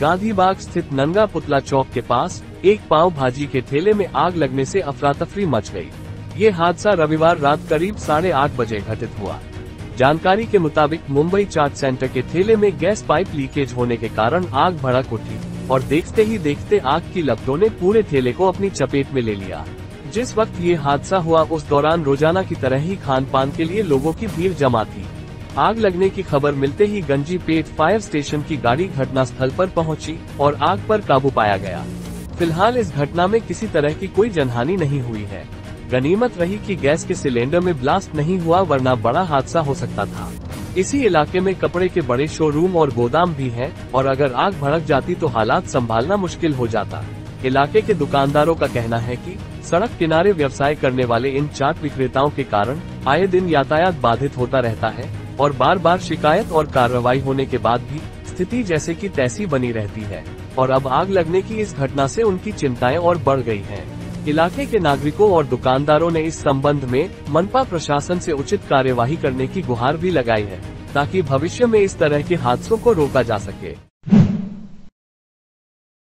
गांधी बाग स्थित नंगा पुतला चौक के पास एक पाव भाजी के ठेले में आग लगने से अफरा तफरी मच गई। ये हादसा रविवार रात करीब साढ़े आठ बजे घटित हुआ। जानकारी के मुताबिक मुंबई चाट सेंटर के ठेले में गैस पाइप लीकेज होने के कारण आग भड़क उठी और देखते ही देखते आग की लपटों ने पूरे ठेले को अपनी चपेट में ले लिया। जिस वक्त ये हादसा हुआ, उस दौरान रोज़ाना की तरह ही खान पान के लिए लोगों की भीड़ जमा थी। आग लगने की खबर मिलते ही गंजी पेट फायर स्टेशन की गाड़ी घटनास्थल पर पहुँची और आग पर काबू पाया गया। फ़िलहाल इस घटना में किसी तरह की कोई जनहानि नहीं हुई है। गनीमत रही कि गैस के सिलेंडर में ब्लास्ट नहीं हुआ वरना बड़ा हादसा हो सकता था। इसी इलाके में कपड़े के बड़े शोरूम और गोदाम भी हैं और अगर आग भड़क जाती तो हालात संभालना मुश्किल हो जाता। इलाके के दुकानदारों का कहना है कि सड़क किनारे व्यवसाय करने वाले इन चाट विक्रेताओं के कारण आए दिन यातायात बाधित होता रहता है। और बार बार शिकायत और कार्रवाई होने के बाद भी स्थिति जैसे की तैसी बनी रहती है और अब आग लगने की इस घटना से उनकी चिंताएँ और बढ़ गई हैं। इलाके के नागरिकों और दुकानदारों ने इस संबंध में मनपा प्रशासन से उचित कार्यवाही करने की गुहार भी लगाई है, ताकि भविष्य में इस तरह के हादसों को रोका जा सके